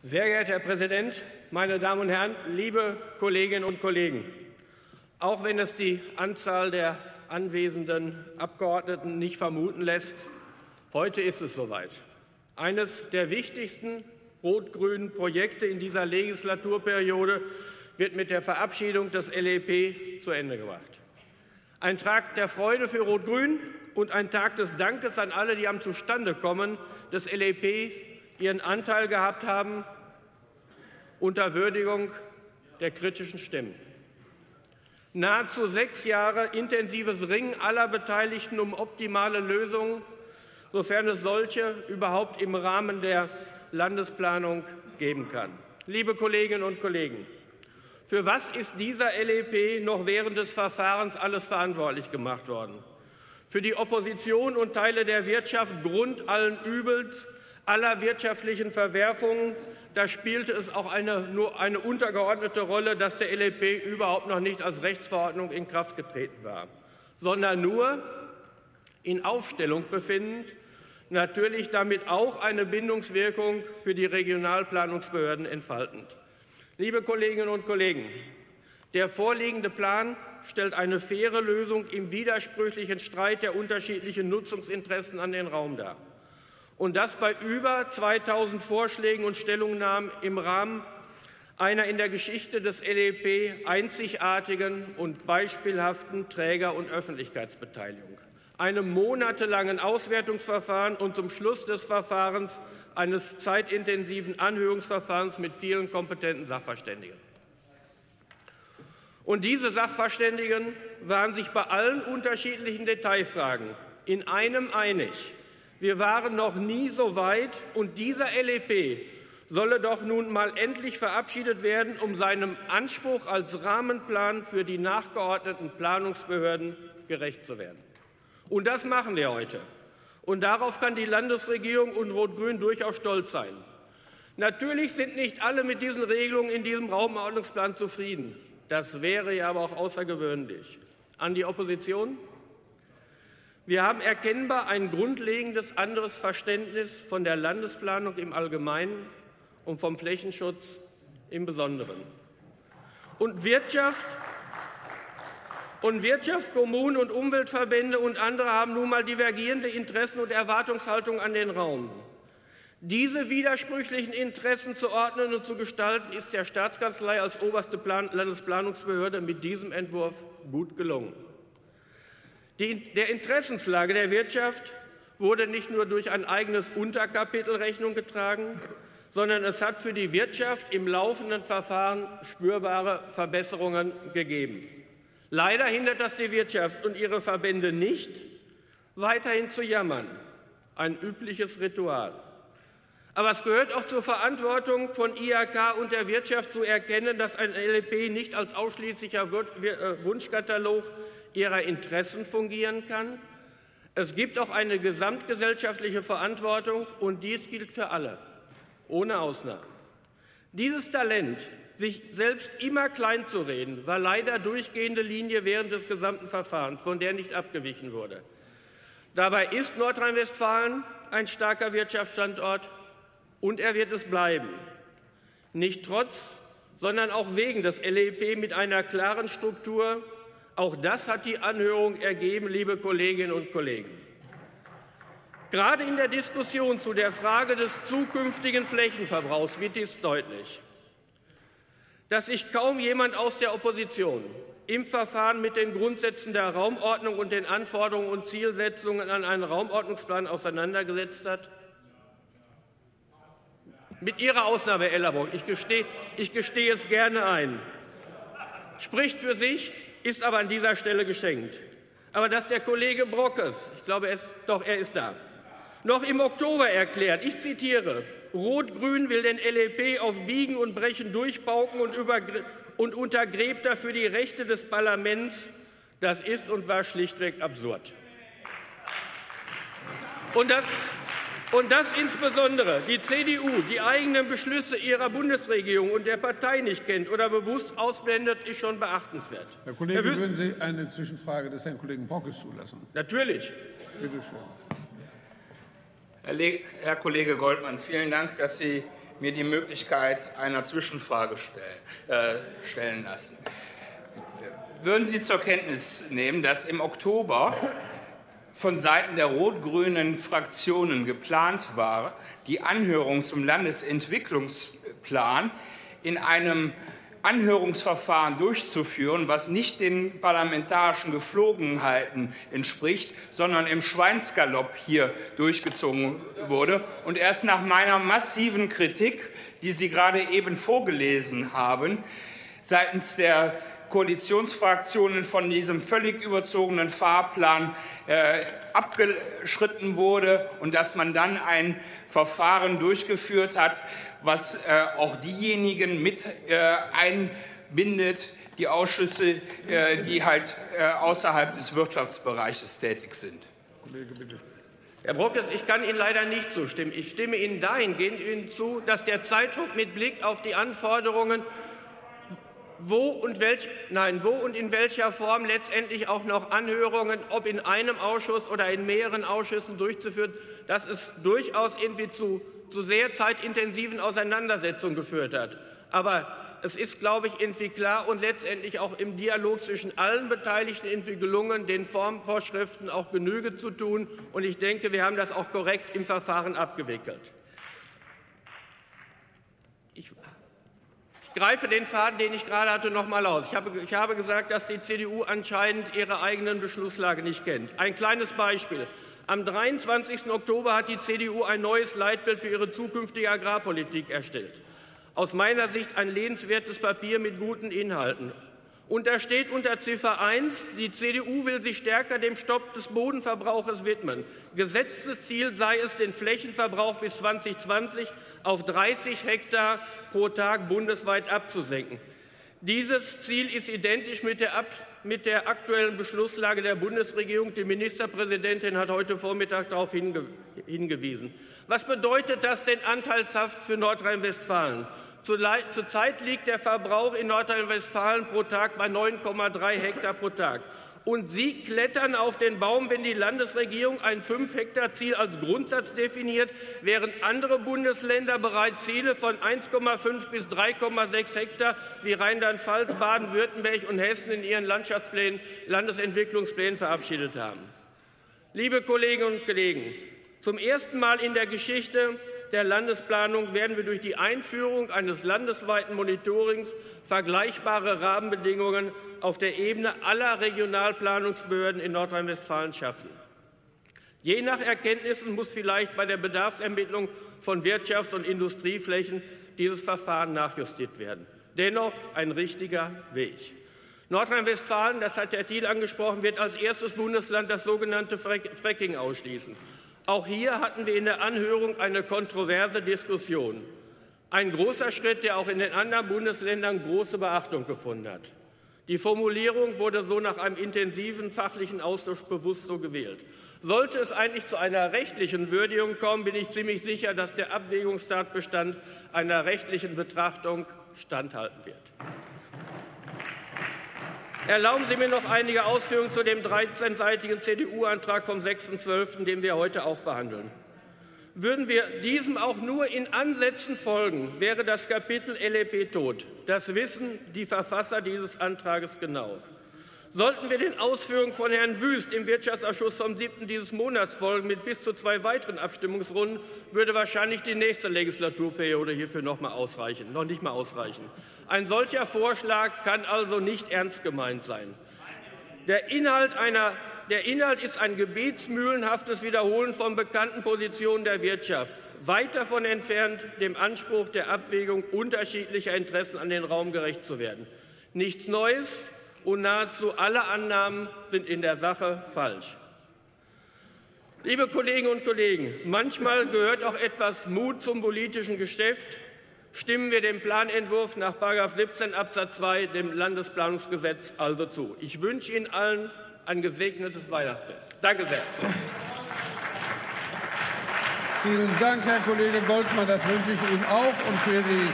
Sehr geehrter Herr Präsident, meine Damen und Herren, liebe Kolleginnen und Kollegen! Auch wenn es die Anzahl der anwesenden Abgeordneten nicht vermuten lässt, heute ist es soweit. Eines der wichtigsten rot-grünen Projekte in dieser Legislaturperiode wird mit der Verabschiedung des LEP zu Ende gebracht. Ein Tag der Freude für Rot-Grün und ein Tag des Dankes an alle, die am Zustandekommen des LEP ihren Anteil gehabt haben, unter Würdigung der kritischen Stimmen. Nahezu sechs Jahre intensives Ringen aller Beteiligten um optimale Lösungen, sofern es solche überhaupt im Rahmen der Landesplanung geben kann. Liebe Kolleginnen und Kollegen, für was ist dieser LEP noch während des Verfahrens alles verantwortlich gemacht worden? Für die Opposition und Teile der Wirtschaft Grund allen Übels, aller wirtschaftlichen Verwerfungen. Da spielte es auch eine, nur eine untergeordnete Rolle, dass der LEP überhaupt noch nicht als Rechtsverordnung in Kraft getreten war, sondern nur in Aufstellung befindend, natürlich damit auch eine Bindungswirkung für die Regionalplanungsbehörden entfaltend. Liebe Kolleginnen und Kollegen, der vorliegende Plan stellt eine faire Lösung im widersprüchlichen Streit der unterschiedlichen Nutzungsinteressen an den Raum dar und das bei über 2000 Vorschlägen und Stellungnahmen im Rahmen einer in der Geschichte des LEP einzigartigen und beispielhaften Träger- und Öffentlichkeitsbeteiligung, einem monatelangen Auswertungsverfahren und zum Schluss des Verfahrens eines zeitintensiven Anhörungsverfahrens mit vielen kompetenten Sachverständigen. Und diese Sachverständigen waren sich bei allen unterschiedlichen Detailfragen in einem einig, wir waren noch nie so weit, und dieser LEP solle doch nun mal endlich verabschiedet werden, um seinem Anspruch als Rahmenplan für die nachgeordneten Planungsbehörden gerecht zu werden. Und das machen wir heute. Und darauf kann die Landesregierung und Rot-Grün durchaus stolz sein. Natürlich sind nicht alle mit diesen Regelungen in diesem Raumordnungsplan zufrieden. Das wäre ja aber auch außergewöhnlich. An die Opposition? Wir haben erkennbar ein grundlegendes anderes Verständnis von der Landesplanung im Allgemeinen und vom Flächenschutz im Besonderen. Und Wirtschaft, und Wirtschaft, Kommunen und Umweltverbände und andere haben nun mal divergierende Interessen und Erwartungshaltungen an den Raum. Diese widersprüchlichen Interessen zu ordnen und zu gestalten, ist der Staatskanzlei als oberste Plan Landesplanungsbehörde mit diesem Entwurf gut gelungen. Die, der Interessenslage der Wirtschaft wurde nicht nur durch ein eigenes Unterkapitel Rechnung getragen, sondern es hat für die Wirtschaft im laufenden Verfahren spürbare Verbesserungen gegeben. Leider hindert das die Wirtschaft und ihre Verbände nicht, weiterhin zu jammern. Ein übliches Ritual. Aber es gehört auch zur Verantwortung von IHK und der Wirtschaft zu erkennen, dass ein LEP nicht als ausschließlicher äh, Wunschkatalog ihrer Interessen fungieren kann. Es gibt auch eine gesamtgesellschaftliche Verantwortung und dies gilt für alle, ohne Ausnahme. Dieses Talent, sich selbst immer klein zu reden, war leider durchgehende Linie während des gesamten Verfahrens, von der nicht abgewichen wurde. Dabei ist Nordrhein-Westfalen ein starker Wirtschaftsstandort und er wird es bleiben. Nicht trotz, sondern auch wegen des LEP mit einer klaren Struktur auch das hat die Anhörung ergeben, liebe Kolleginnen und Kollegen. Gerade in der Diskussion zu der Frage des zukünftigen Flächenverbrauchs wird dies deutlich. Dass sich kaum jemand aus der Opposition im Verfahren mit den Grundsätzen der Raumordnung und den Anforderungen und Zielsetzungen an einen Raumordnungsplan auseinandergesetzt hat? Mit Ihrer Ausnahme, Herr Ellerbock, ich gestehe, ich gestehe es gerne ein. Spricht für sich, ist aber an dieser Stelle geschenkt. Aber dass der Kollege Brockes, ich glaube, ist, doch, er ist da, noch im Oktober erklärt, ich zitiere, Rot-Grün will den LEP auf Biegen und Brechen durchpauken und, und untergräbt dafür die Rechte des Parlaments, das ist und war schlichtweg absurd. Und das, und dass insbesondere die CDU die eigenen Beschlüsse ihrer Bundesregierung und der Partei nicht kennt oder bewusst ausblendet, ist schon beachtenswert. Herr Kollege, Herr würden Sie eine Zwischenfrage des Herrn Kollegen Brockes zulassen? Natürlich. Bitte schön. Herr Kollege Goldmann, vielen Dank, dass Sie mir die Möglichkeit einer Zwischenfrage stellen, äh, stellen lassen. Würden Sie zur Kenntnis nehmen, dass im Oktober von Seiten der rot-grünen Fraktionen geplant war, die Anhörung zum Landesentwicklungsplan in einem Anhörungsverfahren durchzuführen, was nicht den parlamentarischen Geflogenheiten entspricht, sondern im Schweinsgalopp hier durchgezogen wurde. Und erst nach meiner massiven Kritik, die Sie gerade eben vorgelesen haben, seitens der Koalitionsfraktionen von diesem völlig überzogenen Fahrplan äh, abgeschritten wurde und dass man dann ein Verfahren durchgeführt hat, was äh, auch diejenigen mit äh, einbindet, die Ausschüsse, äh, die halt außerhalb des Wirtschaftsbereiches tätig sind. Kollege, bitte. Herr Brockes, ich kann Ihnen leider nicht zustimmen. Ich stimme Ihnen dahingehend zu, dass der Zeitdruck mit Blick auf die Anforderungen wo und, welch, nein, wo und in welcher Form letztendlich auch noch Anhörungen, ob in einem Ausschuss oder in mehreren Ausschüssen durchzuführen, dass es durchaus irgendwie zu, zu sehr zeitintensiven Auseinandersetzungen geführt hat. Aber es ist, glaube ich, irgendwie klar und letztendlich auch im Dialog zwischen allen Beteiligten irgendwie gelungen, den Formvorschriften auch Genüge zu tun. Und ich denke, wir haben das auch korrekt im Verfahren abgewickelt. Ich greife den Faden, den ich gerade hatte, noch mal aus. Ich habe, ich habe gesagt, dass die CDU anscheinend ihre eigenen Beschlusslage nicht kennt. Ein kleines Beispiel. Am 23. Oktober hat die CDU ein neues Leitbild für ihre zukünftige Agrarpolitik erstellt. Aus meiner Sicht ein lebenswertes Papier mit guten Inhalten. Und da steht unter Ziffer 1, die CDU will sich stärker dem Stopp des Bodenverbrauches widmen. Gesetztes Ziel sei es, den Flächenverbrauch bis 2020 auf 30 Hektar pro Tag bundesweit abzusenken. Dieses Ziel ist identisch mit der, mit der, aktuellen Beschlusslage der Bundesregierung. Die Ministerpräsidentin hat heute Vormittag darauf hinge hingewiesen. Was bedeutet das denn anteilshaft für Nordrhein-Westfalen? Zurzeit liegt der Verbrauch in Nordrhein-Westfalen pro Tag bei 9,3 Hektar pro Tag. Und Sie klettern auf den Baum, wenn die Landesregierung ein 5-Hektar-Ziel als Grundsatz definiert, während andere Bundesländer bereits Ziele von 1,5 bis 3,6 Hektar wie Rheinland-Pfalz, Baden-Württemberg und Hessen in ihren Landschaftsplänen, Landesentwicklungsplänen verabschiedet haben. Liebe Kolleginnen und Kollegen, zum ersten Mal in der Geschichte der Landesplanung werden wir durch die Einführung eines landesweiten Monitorings vergleichbare Rahmenbedingungen auf der Ebene aller Regionalplanungsbehörden in Nordrhein-Westfalen schaffen. Je nach Erkenntnissen muss vielleicht bei der Bedarfsermittlung von Wirtschafts- und Industrieflächen dieses Verfahren nachjustiert werden. Dennoch ein richtiger Weg. Nordrhein-Westfalen, das hat Herr Thiel angesprochen, wird als erstes Bundesland das sogenannte Fracking ausschließen. Auch hier hatten wir in der Anhörung eine kontroverse Diskussion. Ein großer Schritt, der auch in den anderen Bundesländern große Beachtung gefunden hat. Die Formulierung wurde so nach einem intensiven fachlichen Austausch bewusst so gewählt. Sollte es eigentlich zu einer rechtlichen Würdigung kommen, bin ich ziemlich sicher, dass der Abwägungstatbestand einer rechtlichen Betrachtung standhalten wird. Erlauben Sie mir noch einige Ausführungen zu dem 13-seitigen CDU-Antrag vom 6.12., den wir heute auch behandeln. Würden wir diesem auch nur in Ansätzen folgen, wäre das Kapitel LEP tot. Das wissen die Verfasser dieses Antrages genau. Sollten wir den Ausführungen von Herrn Wüst im Wirtschaftsausschuss vom 7. dieses Monats folgen, mit bis zu zwei weiteren Abstimmungsrunden, würde wahrscheinlich die nächste Legislaturperiode hierfür noch, mal ausreichen, noch nicht mal ausreichen. Ein solcher Vorschlag kann also nicht ernst gemeint sein. Der Inhalt, einer, der Inhalt ist ein gebetsmühlenhaftes Wiederholen von bekannten Positionen der Wirtschaft, weit davon entfernt, dem Anspruch der Abwägung unterschiedlicher Interessen an den Raum gerecht zu werden. Nichts Neues und nahezu alle Annahmen sind in der Sache falsch. Liebe Kolleginnen und Kollegen, manchmal gehört auch etwas Mut zum politischen Geschäft Stimmen wir dem Planentwurf nach 17 Absatz 2 dem Landesplanungsgesetz also zu. Ich wünsche Ihnen allen ein gesegnetes Weihnachtsfest. Danke sehr. Vielen Dank, Herr Kollege Goldmann. Das wünsche ich Ihnen auch. Und für die